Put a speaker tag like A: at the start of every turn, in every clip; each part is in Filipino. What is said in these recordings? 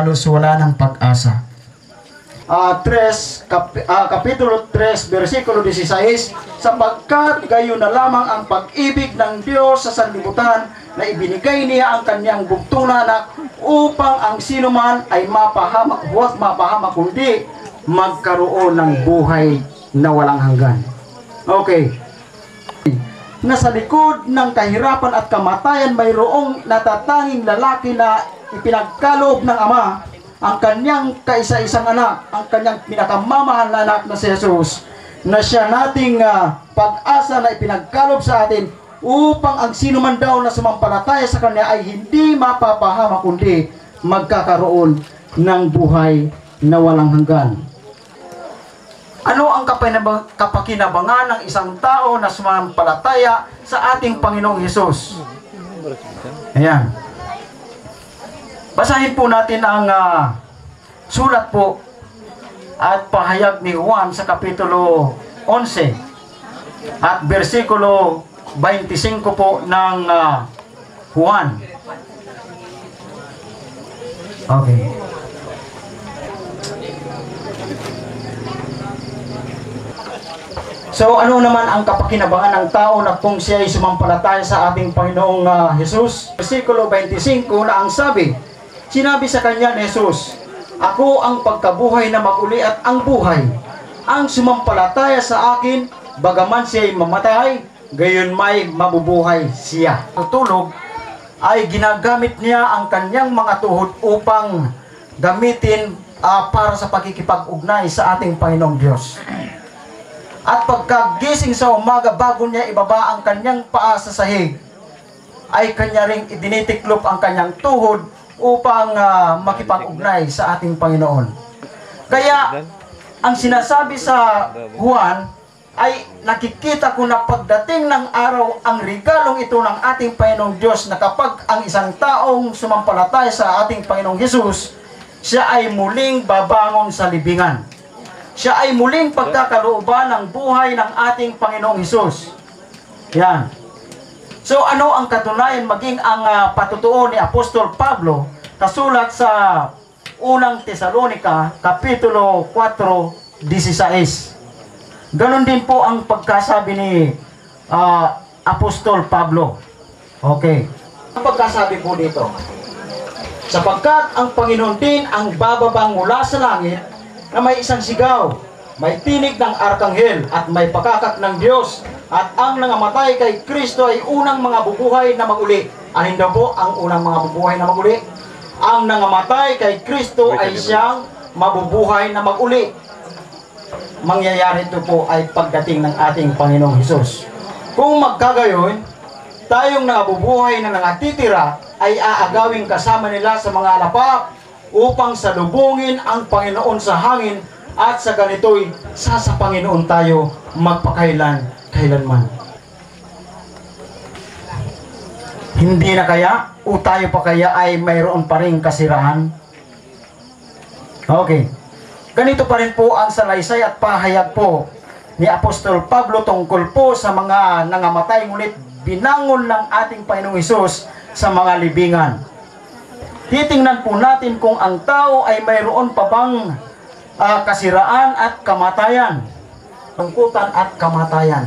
A: halos wala ng pag-asa. Ah, 3, kap, ah, Kapitulo 3, versikulo 16, sapagkat gayon na lamang ang pag-ibig ng Diyos sa sanlibutan na ibinigay niya ang kanyang bugtong na anak upang ang sinuman ay mapahamak, huwag mapahamak kundi magkaroon ng buhay na walang hanggan. Okay. Nasa likod ng kahirapan at kamatayan mayroong natatanging lalaki na ipinagkaloob ng Ama ang kanyang kaisa-isang anak, ang kanyang pinakamamahal na anak na si Jesus, na siya nating ah, pag-asa na ipinagkalob sa atin upang ang sino man daw na sumampalataya sa kanya ay hindi mapapahama kundi magkakaroon ng buhay na walang hanggan. Ano ang kapakinabangan ng isang tao na sumampalataya sa ating Panginoong Hesus? Ayan. Basahin po natin ang ah, sulat po at pahayag ni Juan sa kapitulo 11 at versikulo 25 po ng ah, Juan. Okay. So ano naman ang kapakinabangan ng tao na kung siya ay sumampalataya sa ating Panginoong ah, Jesus? Versikulo 25 na ang sabi, Sinabi sa kanya ni Jesus, Ako ang pagkabuhay na maguli at ang buhay. Ang sumampalataya sa akin, bagaman siya ay mamatay, gayon may mabubuhay siya. Tutulog ay ginagamit niya ang kanyang mga tuhod upang gamitin ah, para sa pagkikipag-ugnay sa ating Panginoong Diyos. At pagkagising sa umaga bago niya ibaba ang kanyang paa sa sahig, ay kanya ring idinitiklop ang kanyang tuhod upang ah, makipag-ugnay sa ating Panginoon. Kaya, ang sinasabi sa Juan ay nakikita ko na pagdating ng araw ang regalong ito ng ating Panginoong Diyos na kapag ang isang taong sumampalataya sa ating Panginoong Hesus, siya ay muling babangon sa libingan. Siya ay muling pagkakalooban ng buhay ng ating Panginoong Hesus. Yan. So ano ang katunayan maging ang ah, patutuo ni Apostol Pablo kasulat sa unang Tesalonika Kapitulo 4, 16. Ganon din po ang pagkasabi ni ah, Apostol Pablo. Okay. Ang pagkasabi po dito, sapagkat ang Panginoon din ang bababang mula sa langit na may isang sigaw, may tinig ng arkanghel at may pakakak ng Diyos at ang nangamatay kay Kristo ay unang mga bubuhay na maguli. Alin daw po ang unang mga bubuhay na maguli? Ang nangamatay kay Kristo ay siyang mabubuhay na maguli. Mangyayari ito po ay pagdating ng ating Panginoong Hesus. Kung magkagayon, tayong nangabubuhay na nangatitira ay aagawing kasama nila sa mga alapap upang salubungin ang Panginoon sa hangin at sa ganito'y sa Panginoon tayo magpakailan kailanman. Hindi na kaya o tayo pa kaya ay mayroon pa rin kasiraan? Okay. Ganito pa rin po ang salaysay at pahayag po ni Apostol Pablo tungkol po sa mga nangamatay ngunit binangon ng ating Panginoong Isus sa mga libingan. Titingnan po natin kung ang tao ay mayroon pa bang ah, kasiraan at kamatayan. Tungkutan at kamatayan.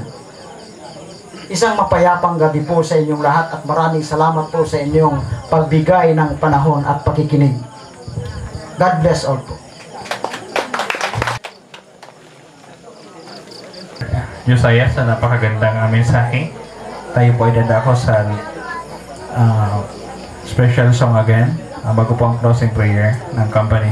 A: Isang mapayapang gabi po sa inyong lahat at maraming salamat po sa inyong pagbigay ng panahon at pakikinig. God bless all po.
B: Josiah sa napakagandang mensahe. Tayo po ay dadako sa ah, special song again bago po ang closing prayer ng company.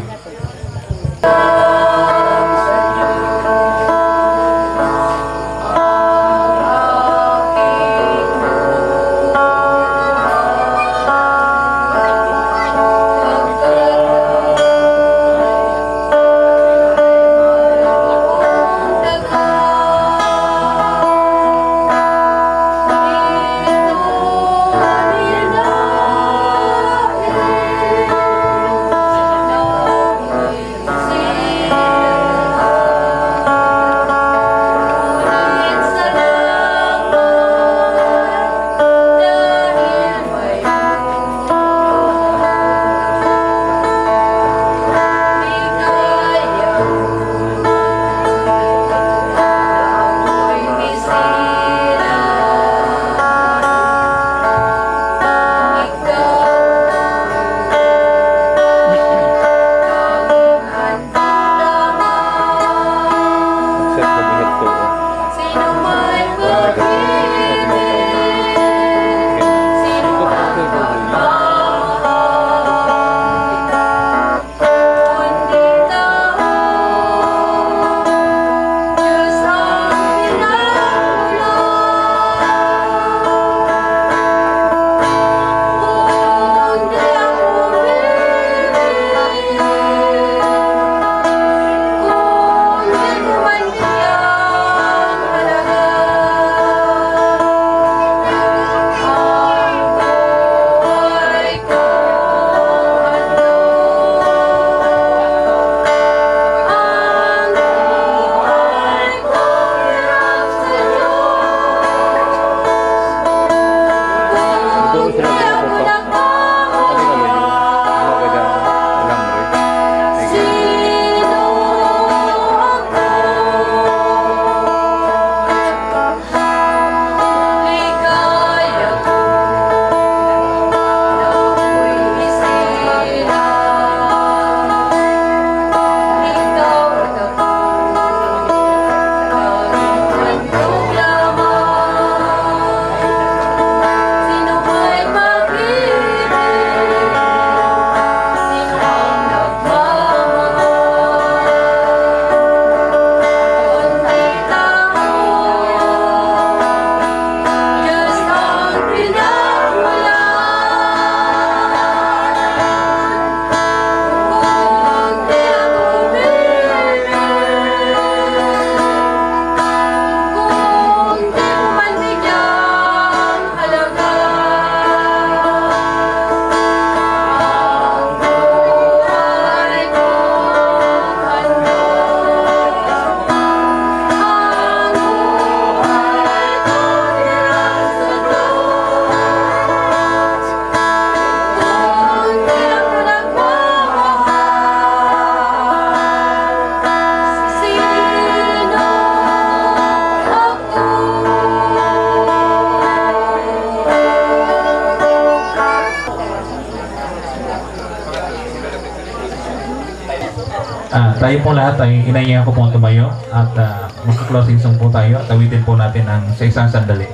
B: Tayo po lahat ay inayihan ko po tumayo at uh, magka-closing song po tayo at awitin po natin ang sa isang sandali.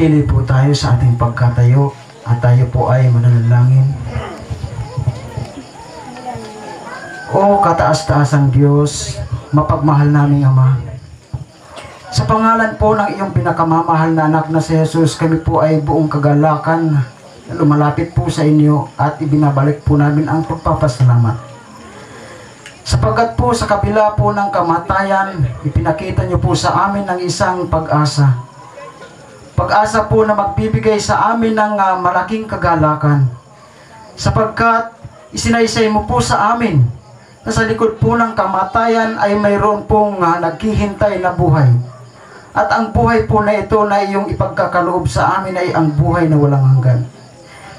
A: Manatili po tayo sa ating pagkatayo at tayo po ay mananalangin. O kataas-taasang Diyos, mapagmahal naming Ama. Sa pangalan po ng iyong pinakamamahal na anak na si Jesus, kami po ay buong kagalakan na lumalapit po sa inyo at ibinabalik po namin ang pagpapasalamat. Sapagkat po sa kabila po ng kamatayan, ipinakita niyo po sa amin ng isang pag-asa. Pag-asa po na magbibigay sa amin ng ah, malaking kagalakan. Sapagkat isinaysay mo po sa amin na sa likod po ng kamatayan ay mayroon pong ah, naghihintay na buhay. At ang buhay po na ito na iyong ipagkakaloob sa amin ay ang buhay na walang hanggan.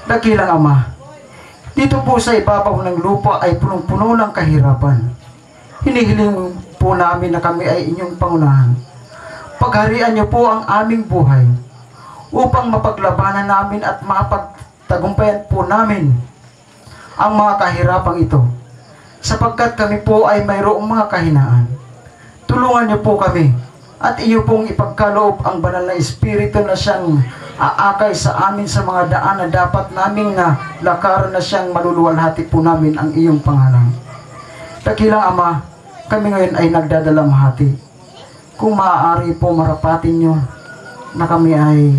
A: Dakilang Ama, dito po sa ibabaw ng lupa ay punong-puno ng kahirapan. Hinihiling po namin na kami ay inyong pangunahan. Pagharian niyo po ang aming buhay upang mapaglabanan namin at mapagtagumpayan po namin ang mga kahirapang ito sapagkat kami po ay mayroong mga kahinaan. Tulungan niyo po kami at iyo pong ipagkaloob ang banal na espiritu na siyang aakay sa amin sa mga daan na dapat naming na lakaran na siyang maluluwalhati po namin ang iyong pangalan. Dakilang Ama, kami ngayon ay nagdadalamhati. Kung maaari po marapatin nyo na kami ay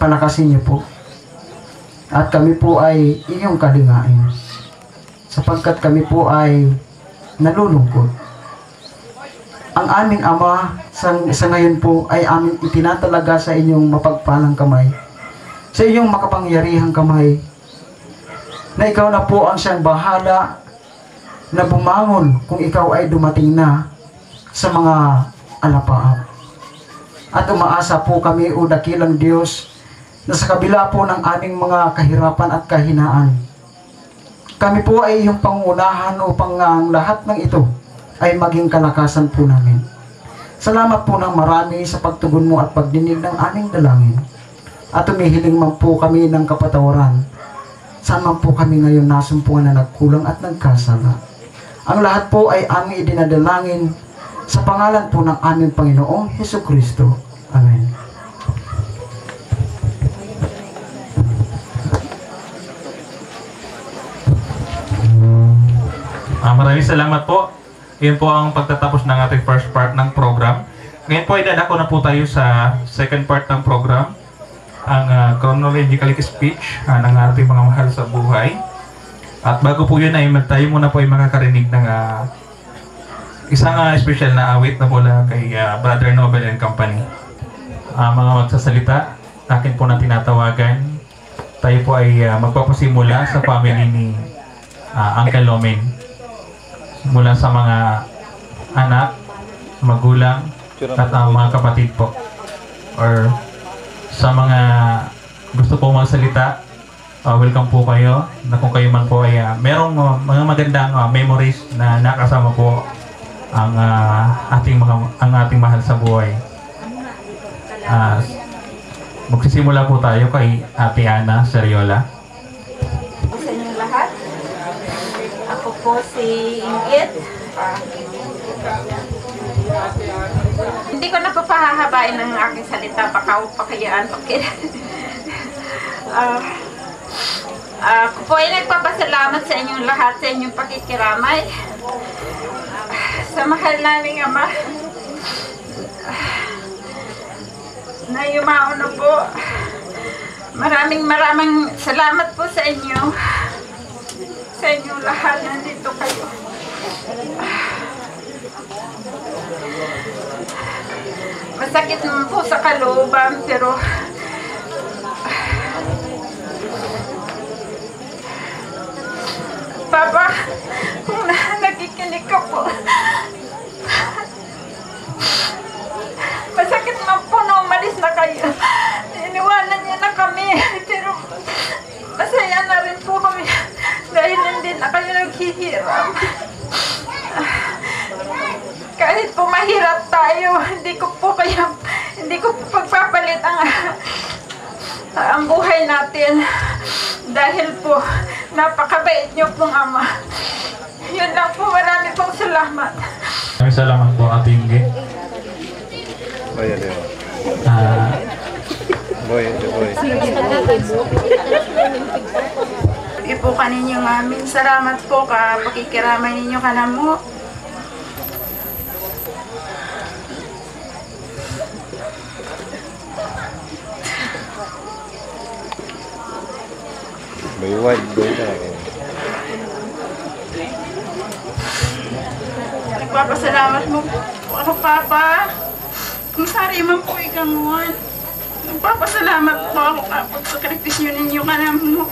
A: palakasin niyo po. At kami po ay iyong kalingain. Sapagkat kami po ay nalulungkot. Ang aming Ama sa, sa ngayon po ay aming itinatalaga sa inyong mapagpalang kamay. Sa inyong makapangyarihang kamay. Na ikaw na po ang siyang bahala na bumangon kung ikaw ay dumating na sa mga alapaap. At umaasa po kami o dakilang Diyos na sa kabila po ng aming mga kahirapan at kahinaan. Kami po ay iyong pangunahan upang ang lahat ng ito ay maging kalakasan po namin. Salamat po ng marami sa pagtugon mo at pagdinig ng aming dalangin. At tumihiling man po kami ng kapatawaran. Saan man po kami ngayon nasumpungan na nagkulang at nagkasala. Ang lahat po ay aming idinadalangin sa pangalan po ng aming Panginoong Heso Kristo. Amen.
B: Ah, maraming salamat po
C: Yun po ang pagtatapos ng ating first part ng program. Ngayon po, idadako na po tayo sa second part ng program. Ang ah, chronological speech ah, ng ating mga mahal sa buhay. At bago po yun ay tayo muna po ay makakarinig ng ah, isang ah, special na awit na mula kay ah, Brother Nobel and Company. Ah, mga magsasalita, akin po na tinatawagan. Tayo po ay ah, magpapasimula sa family ni ah, Uncle Lomin. Mula sa mga anak, magulang, at ang mga kapatid po. Or sa mga gusto po magsalita, ah, welcome po kayo. Na kung kayo man po ay ah, merong ah, mga magandang ah, memories na nakasama po ang ah, ating mga ang ating mahal sa buhay. Ah, magsisimula po tayo kay Ate Ana Seriola.
D: po sa inyong lahat. Ako po si Ingrid. Hindi ko na po pahahabain ang aking salita. Baka pakayaan. Okay. Ah, ako po ay nagpapasalamat sa inyong lahat sa inyong pakikiramay. Ah, Sa mahal naming ama. Na yumao na po. Maraming maraming salamat po sa inyo. Sa inyong lahat, nandito kayo. Masakit naman po sa kalooban, pero Papa, kung na nakikinig ka po, Masakit man po na umalis na kayo. Iniwanan niyo na kami. Pero masaya na rin po kami dahil hindi na kayo naghihirap. Kahit po mahirap tayo, hindi ko po kayo, hindi ko po pagpapalit ang, ang buhay natin. Dahil po, napakabait niyo pong ama. Yun lang po, marami pong salamat.
C: Maraming salamat po Ate Inge.
E: Boy, ano yun?
C: Ah,
E: Boy, ano boy?
D: Sige po kaninyo amin. Salamat po ka pakikiramay ninyo ka na mo.
E: Boy, wide, boy talaga.
D: Nagpapasalamat mo po ako, Papa. Kung sari man po ikanguan. Nagpapasalamat po ako kapag sakripisyo ninyo ka na mo.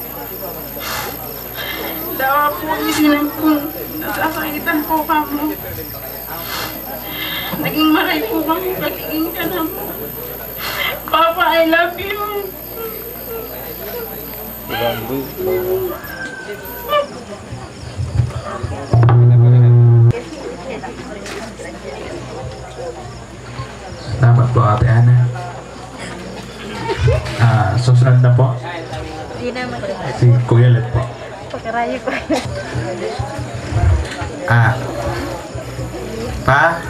D: Dawa po isinan kung nasasakitan po ka mo. Naging maray po kami pagiging ka na mo. Papa, I love you.
E: Boy.
C: salamat po Ate Ana. Ah, susunod na po. Si Kuya Let po.
F: Ah. Pa.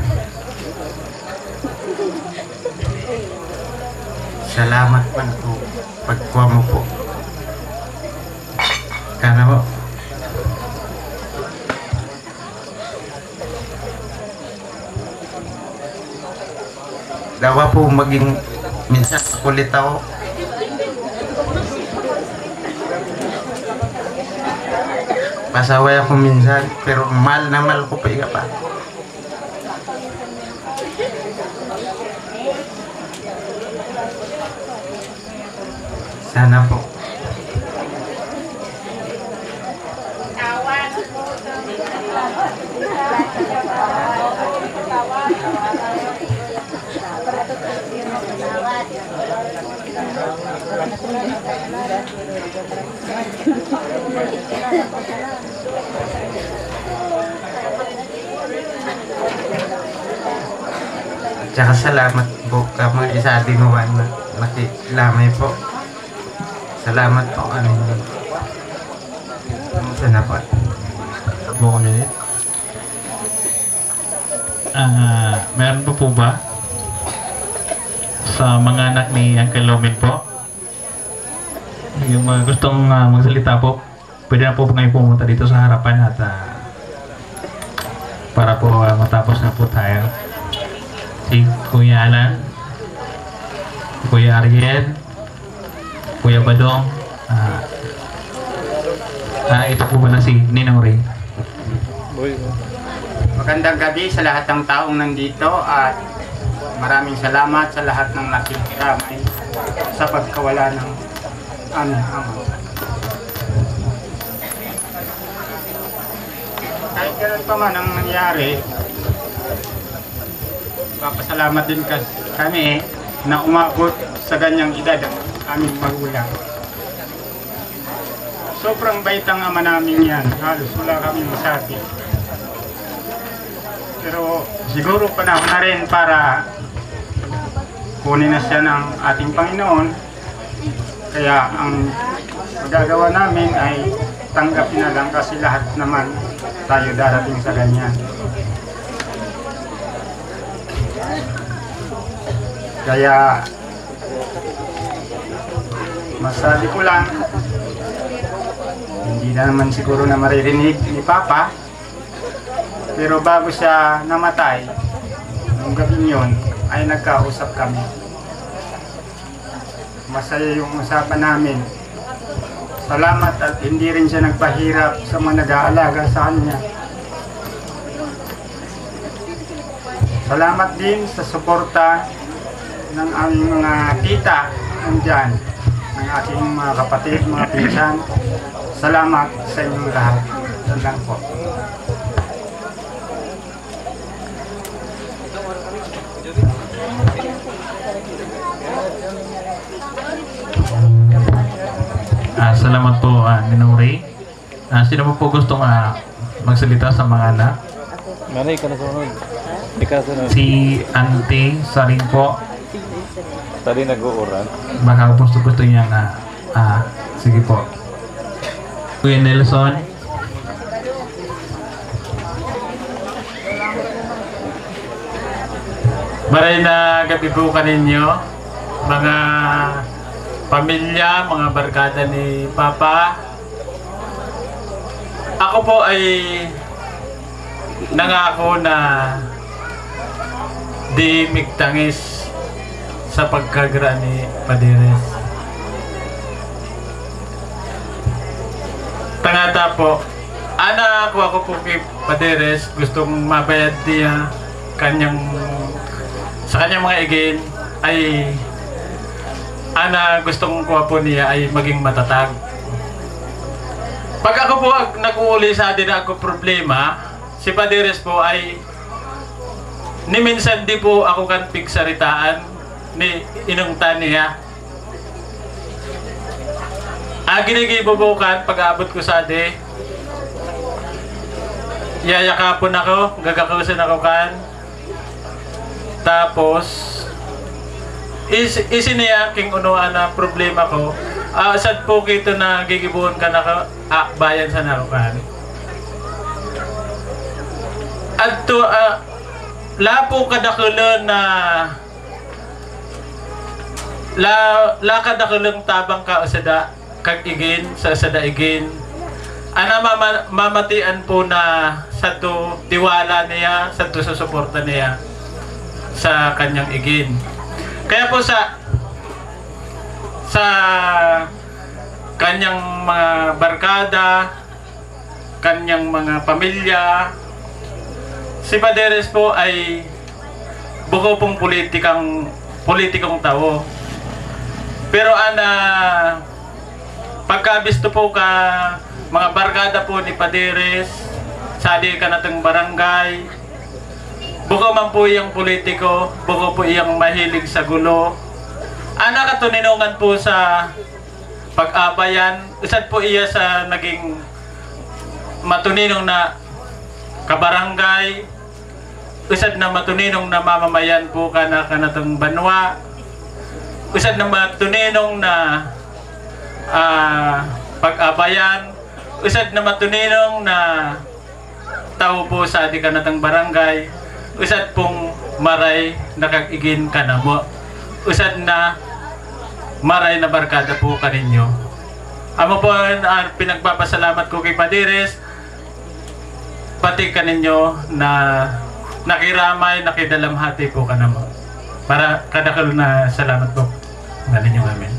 F: Salamat man po. Pagkuha mo po. Kana po. Dawa po maging minsan kulit ako. Pasaway ako minsan, pero mahal na mahal ko pa pa. Sana po. At saka salamat po ka mga isa din mo na nakilamay po. Salamat po ano yun. Sana po.
C: Mo ko ulit. Ah, meron pa po ba sa mga anak ni Uncle Lomin po? Yung mga gustong ah, magsalita po, pwede na po kayo pumunta dito sa harapan at ah,
B: para po ah, matapos na po tayo. Si Kuya Alan, Kuya Ariel, Kuya Badong, ah, ah, ito po ba na si Ninong Ray.
G: Magandang gabi sa lahat ng taong nandito at maraming salamat sa lahat ng nakikiramay sa pagkawala ng aming ama. Ganun pa man ang nangyari, papasalamat din kami na umabot sa ganyang edad ang aming magulang. Sobrang bait ang ama namin yan. Halos wala kami masabi. Pero siguro panahon na rin para kunin na siya ng ating Panginoon. Kaya ang magagawa namin ay tanggapin na lang kasi lahat naman tayo darating sa ganyan. Kaya masabi ko lang hindi na naman siguro na maririnig ni Papa pero bago siya namatay, nung gabi yun, ay nagkausap kami. Masaya yung usapan namin. Salamat at hindi rin siya nagpahirap sa mga nag-aalaga sa kanya. Salamat din sa suporta ng aming mga tita nandyan, ng aking mga kapatid, mga pinsan. Salamat sa inyong lahat. Yan lang po.
B: Salamat po, ah, Ninong Ray. Ah, sino po po gustong ah, magsalita sa mga anak?
E: Manay ka na sunod. Di ka sunod.
B: Si Auntie Saring po,
E: Tadi nag-uuran.
B: baka gusto gusto niya na, ah, sige po. Kuya Nelson, Maray na gabi po kaninyo, mga pamilya, mga barkada ni Papa. Ako po ay nangako na di migtangis sa pagkagra ni Padires. Tangata po, anak ko ako po kay Padires, gustong mabayad niya kanyang sa kanyang mga igin ay ana gustong kuha po niya ay maging matatag. Pag ako po ag- nag-uuli sa atin ako problema, si Padires po ay ni minsan di po ako kan pigsaritaan ni inungtan niya. Ah, ginigibo po kan pag-abot ko sa ade. Yayakapon ako, gagakusan ako kan. Tapos, is isiniya king unuan na problema ko. Ah, sad po kito na gigibuon ka na ka, ah, bayan sa narukan. At to, ah, lapo kadakulo na la la kadakulong tabang ka usada kag igin sa sada igin ana mama, mamatian po na sa to tiwala niya sa to susuporta niya sa kanyang igin. Kaya po sa sa kanyang mga barkada, kanyang mga pamilya, si Paderes po ay buko pong politikang politikong tao. Pero ana pagkabisto po ka mga barkada po ni Paderes, sadi ka natang barangay, Buko man po iyang politiko, buko po iyang mahilig sa gulo. Ana katuninungan po sa pag-abayan, usad po iya sa naging matuninong na kabarangay, usad na matuninong na mamamayan po ka na kanatong banwa, usad na matuninong na ah, pag-abayan, usad na matuninong na tao po sa di kanatang barangay, usad pong maray nakakigin ka na mo. Usad na maray na barkada po kaninyo. Amo po ang pinagpapasalamat ko kay Padires. pati kaninyo na nakiramay, nakidalamhati po ka mo. Para kadakal na salamat po. Ngayon yung amin.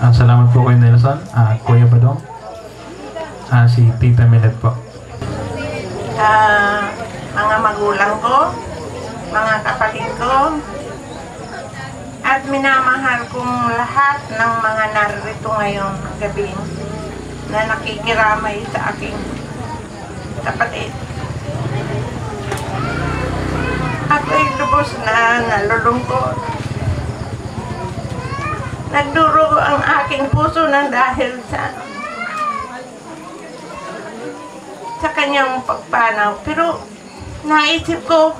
B: Ah, salamat po kay Nelson, ah, Kuya Badong, ah, si Tita Milad po.
H: Ah, mga magulang ko, mga kapatid ko, at minamahal kong lahat ng mga narito ngayong gabi na nakikiramay sa aking kapatid. Ako'y lubos na nalulungkot. Nagdurugo ang aking puso ng dahil sa sa kanyang pagpanaw. Pero naisip ko,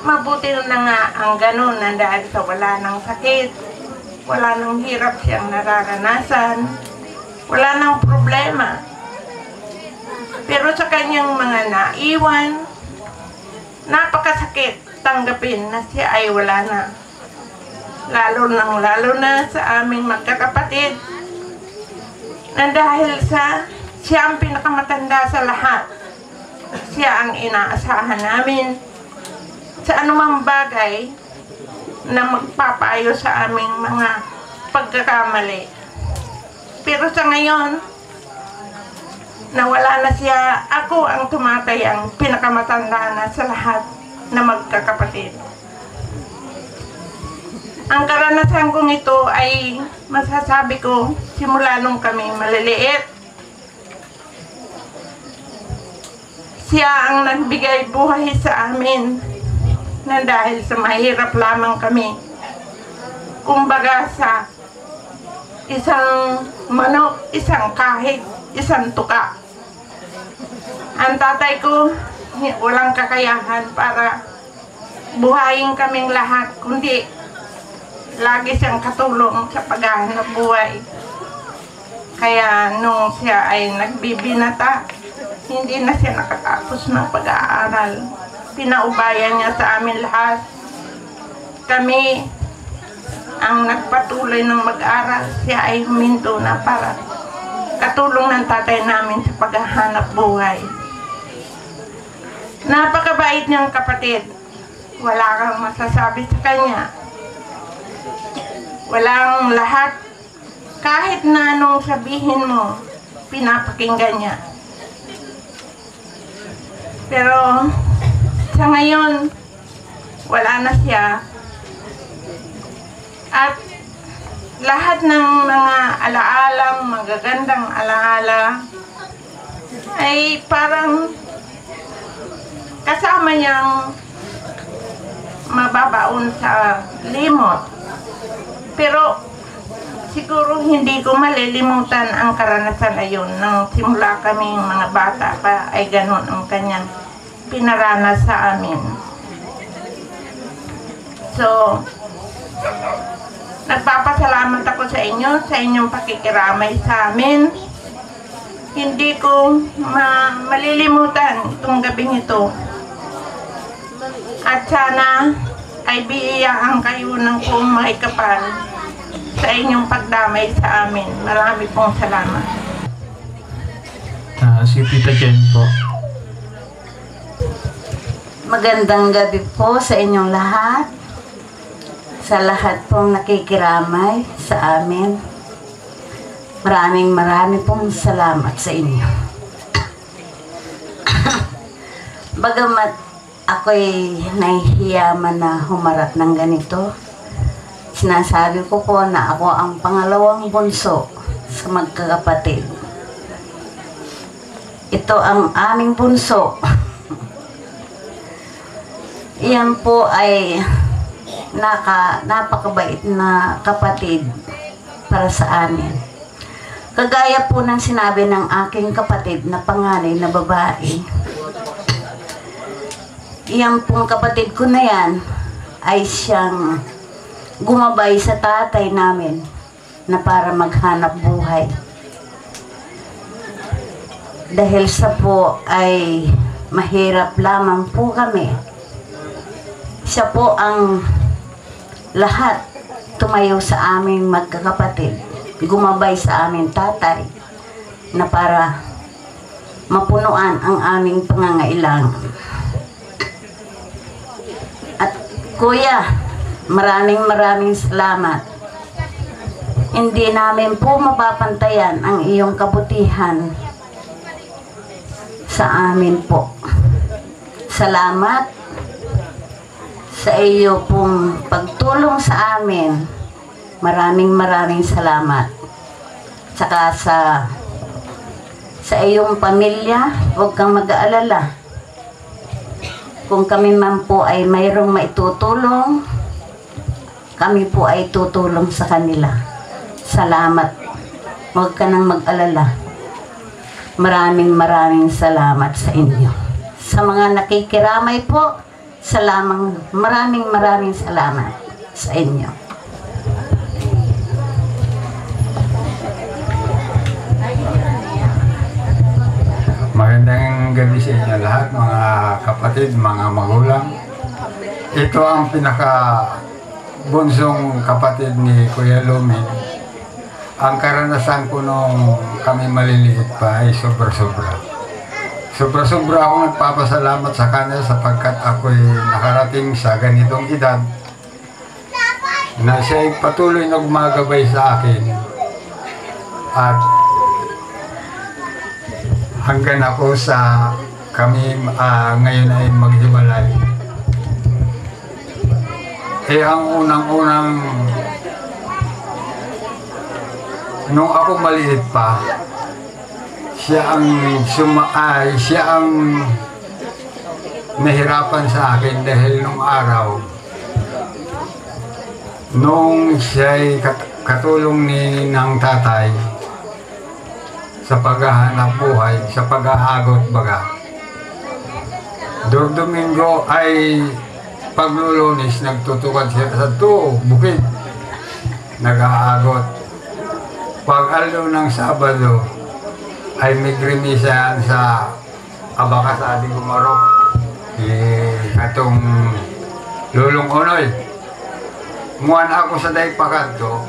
H: mabuti na nga ang ganun na dahil sa wala ng sakit, wala ng hirap siyang nararanasan, wala ng problema. Pero sa kanyang mga naiwan, napakasakit tanggapin na siya ay wala na. Lalo nang lalo na sa aming magkakapatid na dahil sa siya ang pinakamatanda sa lahat. Siya ang inaasahan namin sa anumang bagay na magpapayo sa aming mga pagkakamali. Pero sa ngayon, nawala na siya, ako ang tumatay ang pinakamatanda na sa lahat na magkakapatid. Ang karanasan kong ito ay masasabi ko simula nung kami maliliit Siya ang nagbigay buhay sa amin na dahil sa mahirap lamang kami. Kumbaga sa isang manok, isang kahig, isang tuka. Ang tatay ko, walang kakayahan para buhayin kaming lahat, kundi lagi siyang katulong sa paghahanap buhay. Kaya nung siya ay nagbibinata, hindi na siya nakatapos ng pag-aaral. Pinaubayan niya sa amin lahat. Kami ang nagpatuloy ng mag-aral. Siya ay huminto na para katulong ng tatay namin sa paghahanap buhay. Napakabait niyang kapatid. Wala kang masasabi sa kanya. Walang lahat. Kahit na anong sabihin mo, pinapakinggan niya. Pero sa ngayon, wala na siya. At lahat ng mga alaalang, magagandang alaala, ay parang kasama niyang mababaon sa limot. Pero siguro hindi ko malilimutan ang karanasan na yun. Nang simula kaming mga bata pa ay ganun ang kanyang pinaranas sa amin. So, nagpapasalamat ako sa inyo, sa inyong pakikiramay sa amin. Hindi ko ma malilimutan itong gabing ito. At sana ay biyayaan kayo ng kung may kapal sa inyong pagdamay sa amin. Marami pong salamat.
B: Ah, si Tita Jen po.
I: Magandang gabi po sa inyong lahat. Sa lahat pong nakikiramay sa amin. Maraming maraming pong salamat sa inyo. Bagamat ako'y nahihiyaman na humarap ng ganito, sinasabi ko po na ako ang pangalawang bunso sa magkakapatid. Ito ang aming bunso. Iyan po ay naka, napakabait na kapatid para sa amin. Kagaya po ng sinabi ng aking kapatid na panganay na babae, iyan pong kapatid ko na yan ay siyang gumabay sa tatay namin na para maghanap buhay. Dahil sa po ay mahirap lamang po kami siya po ang lahat tumayo sa aming magkakapatid gumabay sa amin tatay na para mapunuan ang aming pangangailangan. At kuya, maraming maraming salamat. Hindi namin po mapapantayan ang iyong kabutihan sa amin po. Salamat sa iyo pong pagtulong sa amin. Maraming maraming salamat. Tsaka sa sa iyong pamilya, huwag kang mag-aalala. Kung kami man po ay mayroong maitutulong, kami po ay tutulong sa kanila. Salamat. Huwag ka nang mag-alala. Maraming maraming salamat sa inyo. Sa mga nakikiramay po, salamang maraming maraming salamat sa inyo.
J: Magandang gabi sa inyo lahat, mga kapatid, mga magulang. Ito ang pinaka bunsong kapatid ni Kuya Lumin. Ang karanasan ko nung kami maliliit pa ay sobra-sobra. Sobra-sobra ako nagpapasalamat sa kanya sapagkat ako'y nakarating sa ganitong edad na siya'y patuloy na gumagabay sa akin at hanggang ako sa kami ah, ngayon ay maghiwalay. Eh ang unang-unang nung ako maliit pa, siya ang suma, ay, siya ang nahirapan sa akin dahil nung araw nung siya'y kat- katulong ni ng tatay sa paghahanap buhay, sa pag-aagot baga. Dor Domingo ay paglulunis, nagtutukan siya sa to, bukid. Nag-aagot. Pag alo ng Sabado, ay may grimisan sa Abakas Adi Gumarok. Eh, katong Lulong Onoy. Muan ako sa Daypakat to.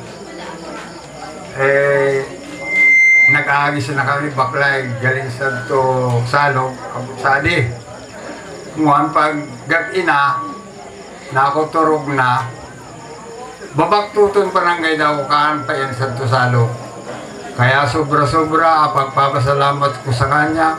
J: Eh, nag-aagis na kami baklay galing sa to salog sadi muhan pag gag-ina na ako turog na babaktuton barangay daw kaan pa yan sa to salog kaya sobra-sobra pagpapasalamat ko sa kanya